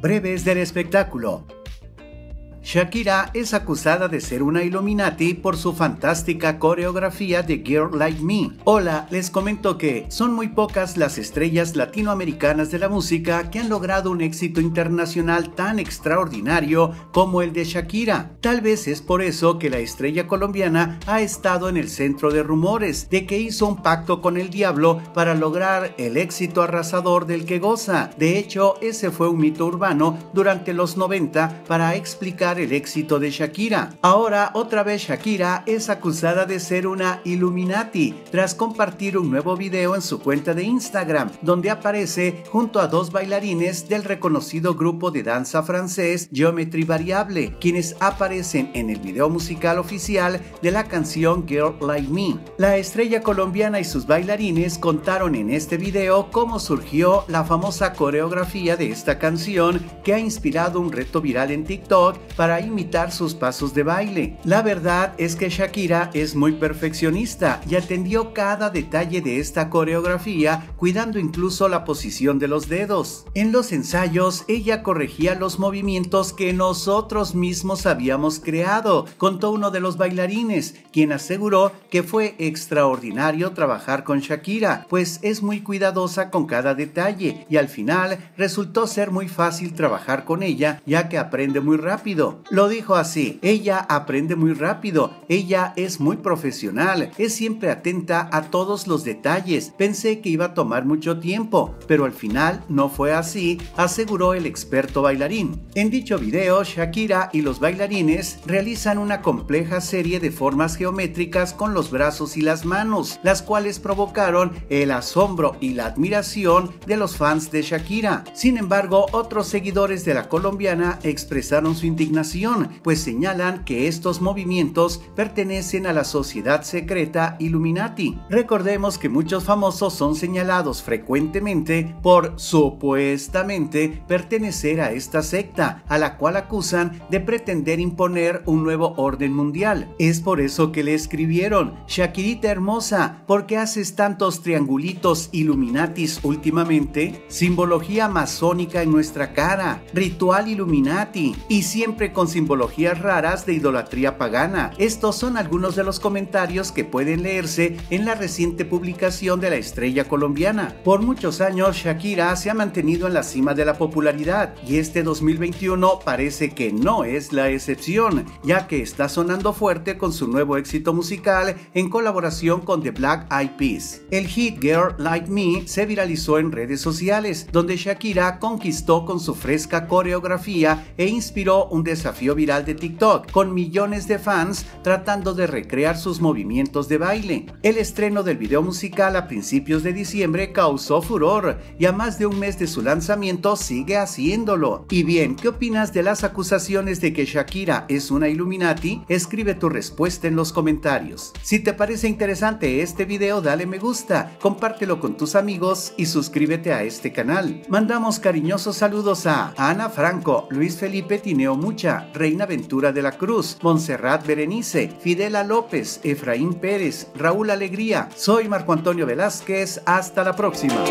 Breves del espectáculo. Shakira es acusada de ser una Illuminati por su fantástica coreografía de Girl Like Me. Hola, les comento que son muy pocas las estrellas latinoamericanas de la música que han logrado un éxito internacional tan extraordinario como el de Shakira. Tal vez es por eso que la estrella colombiana ha estado en el centro de rumores de que hizo un pacto con el diablo para lograr el éxito arrasador del que goza. De hecho, ese fue un mito urbano durante los 90 para explicar el éxito de Shakira. Ahora otra vez Shakira es acusada de ser una Illuminati tras compartir un nuevo video en su cuenta de Instagram donde aparece junto a dos bailarines del reconocido grupo de danza francés Geometry Variable, quienes aparecen en el video musical oficial de la canción Girl Like Me. La estrella colombiana y sus bailarines contaron en este video cómo surgió la famosa coreografía de esta canción que ha inspirado un reto viral en TikTok imitar sus pasos de baile. La verdad es que Shakira es muy perfeccionista y atendió cada detalle de esta coreografía, cuidando incluso la posición de los dedos. En los ensayos, ella corregía los movimientos que nosotros mismos habíamos creado, contó uno de los bailarines, quien aseguró que fue extraordinario trabajar con Shakira, pues es muy cuidadosa con cada detalle y al final resultó ser muy fácil trabajar con ella ya que aprende muy rápido. Lo dijo así, ella aprende muy rápido, ella es muy profesional, es siempre atenta a todos los detalles. Pensé que iba a tomar mucho tiempo, pero al final no fue así, aseguró el experto bailarín. En dicho video, Shakira y los bailarines realizan una compleja serie de formas geométricas con los brazos y las manos, las cuales provocaron el asombro y la admiración de los fans de Shakira. Sin embargo, otros seguidores de la colombiana expresaron su indignación pues señalan que estos movimientos pertenecen a la sociedad secreta Illuminati. Recordemos que muchos famosos son señalados frecuentemente por supuestamente pertenecer a esta secta, a la cual acusan de pretender imponer un nuevo orden mundial. Es por eso que le escribieron, Shakirita hermosa, ¿por qué haces tantos triangulitos Illuminatis últimamente? Simbología masónica en nuestra cara, ritual Illuminati, y siempre con simbologías raras de idolatría pagana. Estos son algunos de los comentarios que pueden leerse en la reciente publicación de la estrella colombiana. Por muchos años Shakira se ha mantenido en la cima de la popularidad y este 2021 parece que no es la excepción, ya que está sonando fuerte con su nuevo éxito musical en colaboración con The Black Eyed Peas. El hit Girl Like Me se viralizó en redes sociales, donde Shakira conquistó con su fresca coreografía e inspiró un desafío desafío viral de TikTok, con millones de fans tratando de recrear sus movimientos de baile. El estreno del video musical a principios de diciembre causó furor y a más de un mes de su lanzamiento sigue haciéndolo. Y bien, ¿qué opinas de las acusaciones de que Shakira es una Illuminati? Escribe tu respuesta en los comentarios. Si te parece interesante este video, dale me gusta, compártelo con tus amigos y suscríbete a este canal. Mandamos cariñosos saludos a Ana Franco, Luis Felipe Tineo Mucha, Reina Ventura de la Cruz, Montserrat Berenice, Fidela López, Efraín Pérez, Raúl Alegría. Soy Marco Antonio Velázquez. Hasta la próxima.